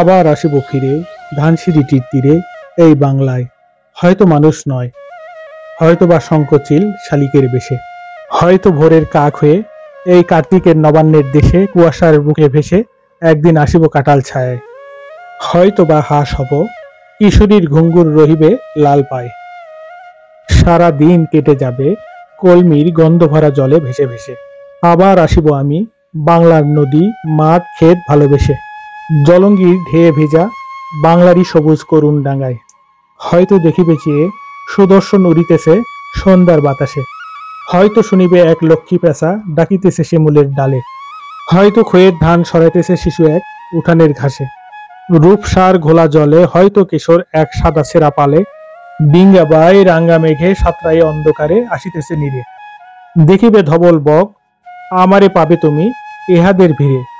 আবার আসিব ফিরে ধানসিঁড়িটির তীরে, এই বাংলায়। হয়তো মানুষ নয়, হয়তো বা শঙ্কচিল শালিকের বেশে। হয়তো ভোরের কাক হয়ে এই কার্তিকের নবান্নের দেশে কুয়াশার বুকে ভেসে একদিন আসিব কাটাল ছায়ায়। হয়তো বা হাঁস হব, কিশোরীর ঘুঙ্গুর রহিবে লাল পায়। সারা দিন কেটে যাবে কলমির গন্ধ ভরা জলে ভেসে ভেসে। আবার আসিব আমি বাংলার নদী, মাঠ, ক্ষেত ভালোবেসে। জলঙ্গির ঢেয়ে ভেজা বাংলারই সবুজ করুণ ডাঙ্গায়। হয়তো দেখিবে চেয়ে সুদর্শন উড়িতেছে সন্ধ্যার বাতাসে। হয়তো শুনিবে এক লক্ষ্মী পেঁচা ডাকিতেছে শিমুলের ডালে। হয়তো খয়ের ধান সরাইতেছে শিশু এক উঠানের ঘাসে। রূপসার ঘোলা জলে হয়তো কিশোর এক সাদা সেরা পালে। ডিঙ্গা বাই রাঙ্গা মেঘে সাতরাই অন্ধকারে আসিতেছে নীরে। দেখিবে ধবল বক, আমারে পাবে তুমি ইহাদের ভিড়ে।